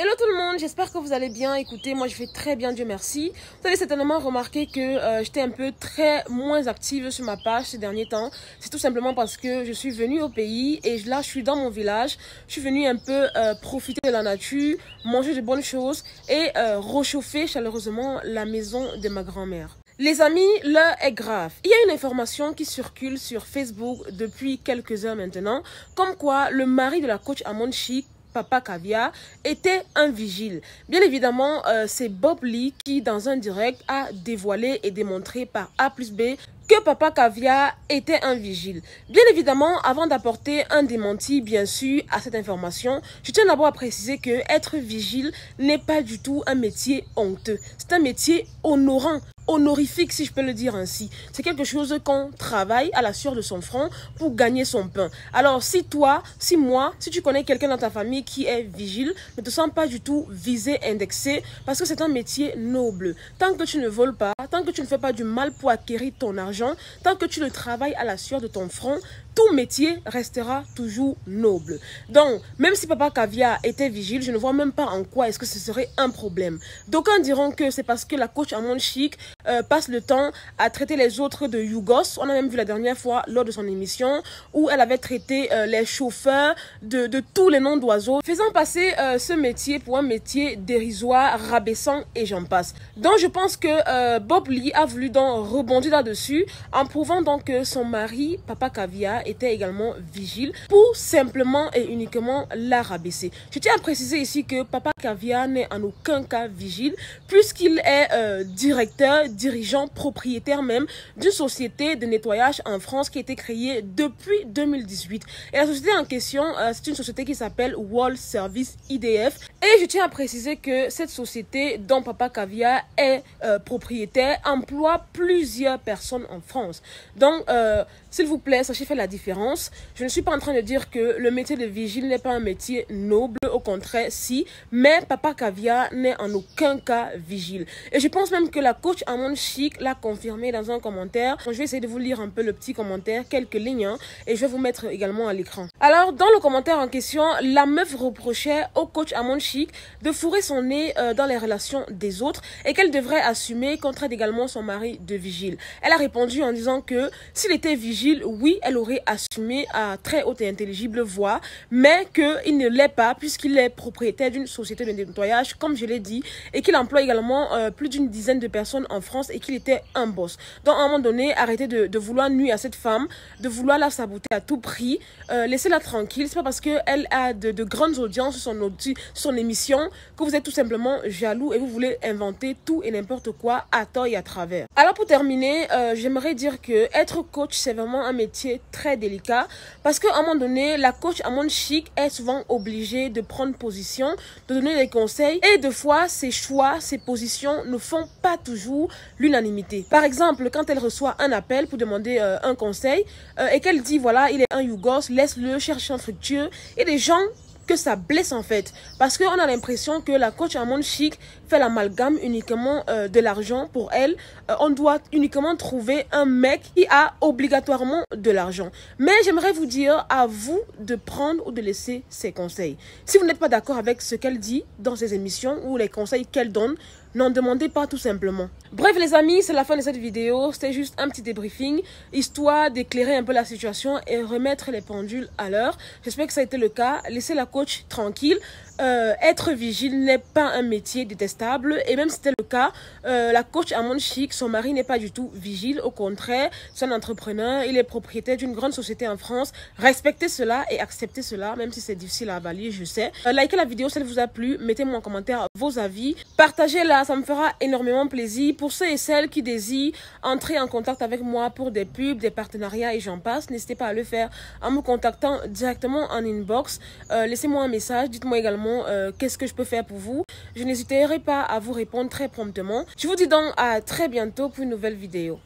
Hello tout le monde, j'espère que vous allez bien. Écoutez, moi je vais très bien, Dieu merci. Vous avez certainement remarqué que euh, j'étais un peu très moins active sur ma page ces derniers temps. C'est tout simplement parce que je suis venue au pays et là je suis dans mon village. Je suis venue un peu euh, profiter de la nature, manger de bonnes choses et euh, réchauffer chaleureusement la maison de ma grand-mère. Les amis, l'heure est grave. Il y a une information qui circule sur Facebook depuis quelques heures maintenant, comme quoi le mari de la coach Amon Chic Papa Caviar était un vigile. Bien évidemment, euh, c'est Bob Lee qui, dans un direct, a dévoilé et démontré par A plus B que Papa Caviar était un vigile. Bien évidemment, avant d'apporter un démenti, bien sûr, à cette information, je tiens d'abord à préciser que être vigile n'est pas du tout un métier honteux. C'est un métier honorant honorifique, si je peux le dire ainsi. C'est quelque chose qu'on travaille à la sueur de son front pour gagner son pain. Alors, si toi, si moi, si tu connais quelqu'un dans ta famille qui est vigile, ne te sens pas du tout visé, indexé, parce que c'est un métier noble. Tant que tu ne voles pas, tant que tu ne fais pas du mal pour acquérir ton argent, tant que tu le travailles à la sueur de ton front, tout métier restera toujours noble. Donc, même si Papa Caviar était vigile, je ne vois même pas en quoi est-ce que ce serait un problème. D'aucuns diront que c'est parce que la coach Amon Chic euh, passe le temps à traiter les autres de Yougos. On a même vu la dernière fois lors de son émission où elle avait traité euh, les chauffeurs de, de, tous les noms d'oiseaux, faisant passer euh, ce métier pour un métier dérisoire, rabaissant et j'en passe. Donc, je pense que Bob Lee a voulu donc rebondir là-dessus en prouvant donc que son mari, Papa Caviar, était également vigile pour simplement et uniquement la rabaisser. Je tiens à préciser ici que Papa Caviar n'est en aucun cas vigile puisqu'il est directeur, dirigeant, propriétaire même d'une société de nettoyage en France qui a été créée depuis 2018. Et la société en question, euh, c'est une société qui s'appelle Wall Service IDF. Et je tiens à préciser que cette société dont Papa Caviar est euh, propriétaire emploie plusieurs personnes en France. Donc, s'il vous plaît, sachez faire la différence. Je ne suis pas en train de dire que le métier de vigile n'est pas un métier noble, au contraire, si, mais Papa Caviar n'est en aucun cas vigile. Et je pense même que la coach Chic l'a confirmé dans un commentaire. je vais essayer de vous lire un peu le petit commentaire, quelques lignes, hein, et je vais vous mettre également à l'écran. Alors, dans le commentaire en question, la meuf reprochait au coach Amon Chic de fourrer son nez euh, dans les relations des autres et qu'elle devrait assumer contre également son mari de vigile. Elle a répondu en disant que s'il était vigile, oui, elle aurait assumé à très haute et intelligible voix, mais qu'il ne l'est pas puisqu'il est propriétaire d'une société de nettoyage, comme je l'ai dit, et qu'il emploie également euh, plus d'une dizaine de personnes en France et qu'il était un boss. Donc, à un moment donné, arrêtez de, vouloir nuire à cette femme, de vouloir la saboter à tout prix. Euh, laissez-la tranquille. C'est pas parce qu'elle a de, de, grandes audiences sur son, son émission que vous êtes tout simplement jaloux et vous voulez inventer tout et n'importe quoi à tort et à travers. Alors, pour terminer, euh, j'aimerais dire que être coach, c'est vraiment un métier très délicat parce qu'à un moment donné, la coach à monde chic est souvent obligée de prendre position, de donner des conseils et de fois, ses choix, ses positions ne font pas toujours l'unanimité. Par exemple, quand elle reçoit un appel pour demander euh, un conseil euh, et qu'elle dit voilà, il est un Yougos, laisse-le chercher un fructueux et des gens que ça blesse en fait. Parce qu'on a l'impression que la coach monde chic fait l'amalgame uniquement euh, de l'argent pour elle. On doit uniquement trouver un mec qui a obligatoirement de l'argent. Mais j'aimerais vous dire à vous de prendre ou de laisser ses conseils. Si vous n'êtes pas d'accord avec ce qu'elle dit dans ses émissions ou les conseils qu'elle donne, N'en demandez pas tout simplement. Bref les amis, c'est la fin de cette vidéo. C'était juste un petit débriefing, histoire d'éclairer un peu la situation et remettre les pendules à l'heure. J'espère que ça a été le cas. Laissez la coach tranquille. Euh, être vigile n'est pas un métier détestable. Et même si c'était le cas, euh, la coach Amon Chic, son mari n'est pas du tout vigile. Au contraire, c'est un entrepreneur. Il est propriétaire d'une grande société en France. Respectez cela et acceptez cela, même si c'est difficile à avaler, je sais. Euh, likez la vidéo si elle vous a plu. Mettez-moi en commentaire vos avis. Partagez-la, ça me fera énormément plaisir. Pour ceux et celles qui désirent entrer en contact avec moi pour des pubs, des partenariats et j'en passe, n'hésitez pas à le faire en me contactant directement en inbox. Laissez-moi un message. Dites-moi également euh, qu'est-ce que je peux faire pour vous. Je n'hésiterai pas à vous répondre très promptement. Je vous dis donc à très bientôt pour une nouvelle vidéo.